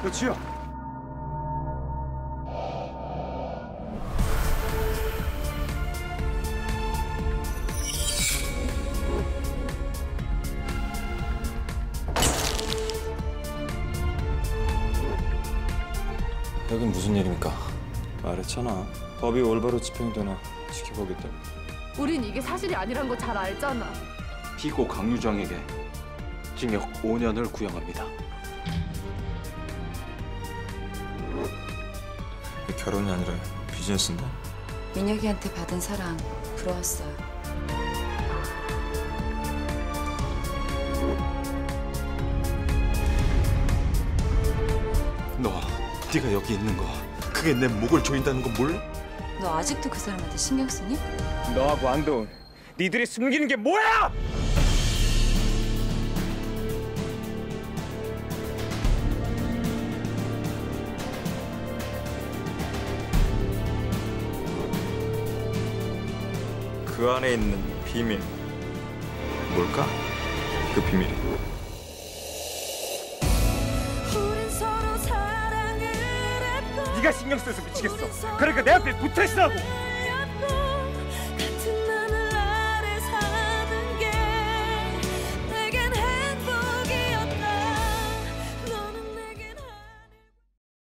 그렇지요. 여긴 무슨 일입니까? 말했잖아. 법이 올바로 집행되나 지켜보겠다. 우린 이게 사실이 아니란 거 잘 알잖아. 피고 강유정에게 징역 5년을 구형합니다. 결혼이 아니라 비즈니스인데? 민혁이한테 받은 사랑 부러웠어요. 너, 네가 여기 있는 거 그게 내 목을 조인다는 건 몰라? 너 아직도 그 사람한테 신경 쓰니? 너하고 안도훈, 니들이 숨기는 게 뭐야? 그 안에 있는 비밀 뭘까? 그 비밀이 네가 신경 써서 미치겠어. 그러니까 내 앞에 붙어 있으라고.